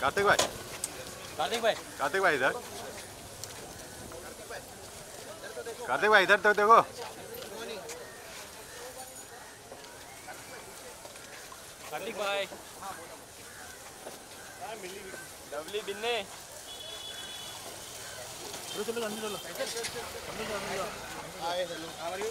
कार्तिक भाई। कार्तिक भाई। कार्तिक भाई इधर। कार्तिक भाई इधर तो देखो। कार्तिक भाई। डबली बिन्ने। चलो चलो चलो। चलो। चलो चलो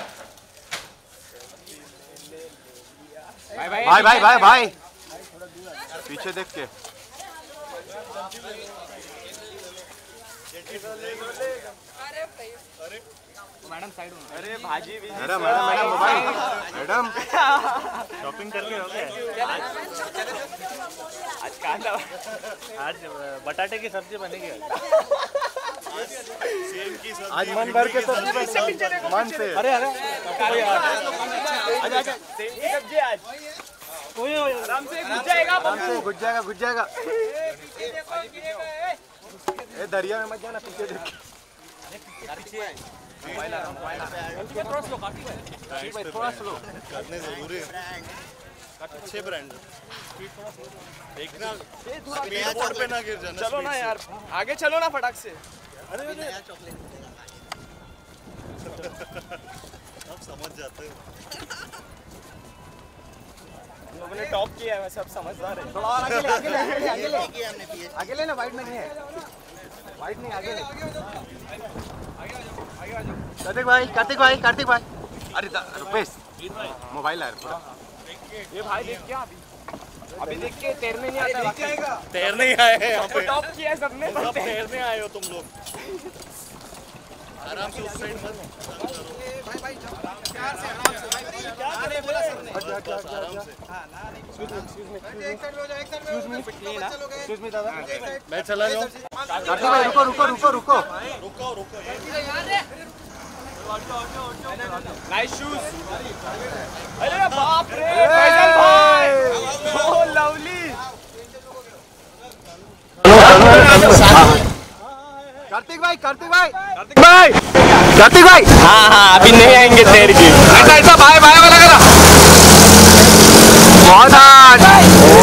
भाई भाई भाई भाई पीछे देख के। मैडम साइड में अरे भाजी madam madam madam mobile madam. Shopping करके हो गए? आज कांदा आज बटाटे की सब्ज़ी बनेगी आज मन भर के तो मन से। अरे अरे। आज आज सब्ज़ी आज आराम से घुस जाएगा आराम से घुस जाएगा घुस जाएगा ए दरिया में मत जाना पीछे देख। के थोड़ा स्लो कार्तिक भाई। थोड़ा स्लो करने ज़रूरी है। अच्छे ब्रांड देखना पे ना गिर जाना चलो ना यार आगे चलो ना फटाक से। आप समझ जाते हो। लोगों ने टॉप किया है सब समझदार है। थोड़ा और आगे ले आगे ले आगे ले आगे ले। आगे ले ना वाइट में नहीं है। वाइट नहीं आगे ले। कार्तिक भाई कार्तिक भाई कार्तिक भाई। अरे रुपेश। मोबाइल है पूरा। ये भाई देख क्या अभी? अभी देख के तैरने नहीं आता तैरने ही आए हैं यहाँ पे। टॉप किया है सबने। सब तैरने आए हो तुम लोग। आराम से उस साइड मत एक्सक्यूज मी दादा मैं चला जाऊँ। कार्तिक भाई रुको रुको रुको रुको रुको रुको नाइस शूज़ अरे बाप रे। कार्तिक भाई कार्तिक भाई कार्तिक भाई कार्तिक भाई हाँ हाँ अभी नहीं आएँगे देर की ऐसा ऐसा भाई भाई वाला करा बहुत